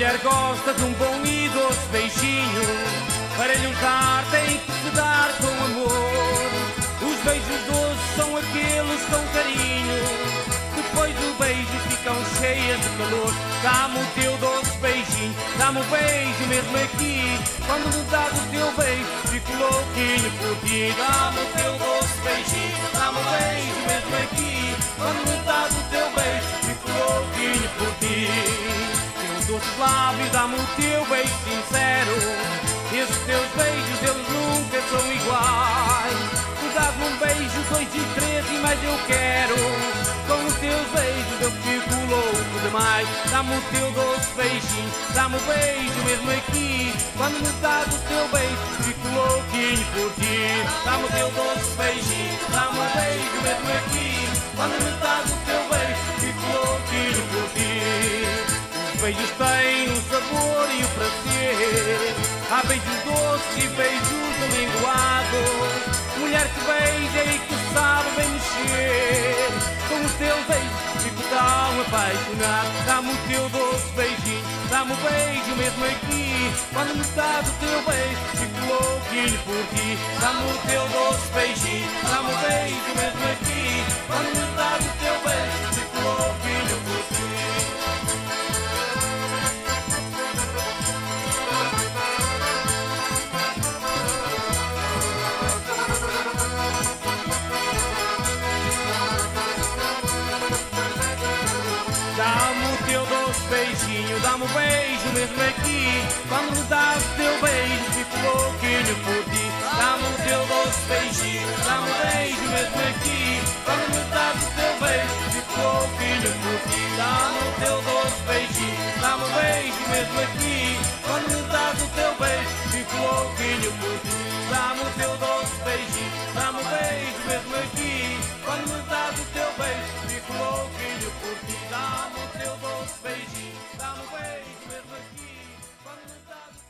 mulher gosta de um bom e doce beijinho. Para lhe dar tem que se dar com amor. Os beijos doces são aqueles com carinho. Depois do beijo ficam cheias de calor. Dá-me o teu doce beijinho, dá-me o beijo mesmo aqui. Quando me dás o teu beijo, fico louquinho por ti. Dá-me o teu doce o teu beijo sincero. Esses teus beijos, eles nunca são iguais. Tu dás-me um beijo, dois e três e mais eu quero. Com os teus beijos eu fico louco demais. Dá-me o teu doce beijinho, dá-me o beijo mesmo aqui. Quando me dás o teu beijo, fico louquinho por ti. Dá-me o teu doce beijinho, dá-me o beijo mesmo aqui. Quando me dás o teu beijos têm o sabor e o prazer. Há beijos doces e beijos domingoados. Mulher que beija e que sabe bem mexer. Com os teus beijos fico tão apaixonado. Dá-me o teu doce beijinho, dá-me o beijo mesmo aqui. Quando me dás o teu beijo, fico louquinho por ti. Dá-me o teu doce beijinho, dá-me o beijo mesmo aqui. Beijinho, dá-me o beijo mesmo aqui. Quando me o teu beijo, fico louquinho por ti. Dá-me o teu doce beijinho, dá-me o beijo mesmo aqui. Quando me o teu beijo, fico louquinho por ti. Dá-me o teu doce beijinho, dá-me o beijo mesmo aqui. aquí cuando estás